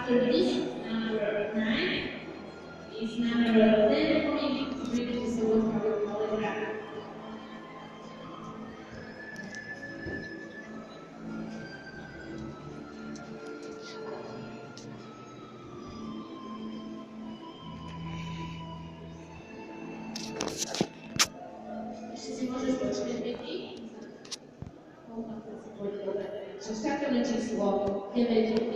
After this number nine is number 10 coming, which is the one for the polygraph. Jeśli się możesz poświęcić? Sono state un scuola che legge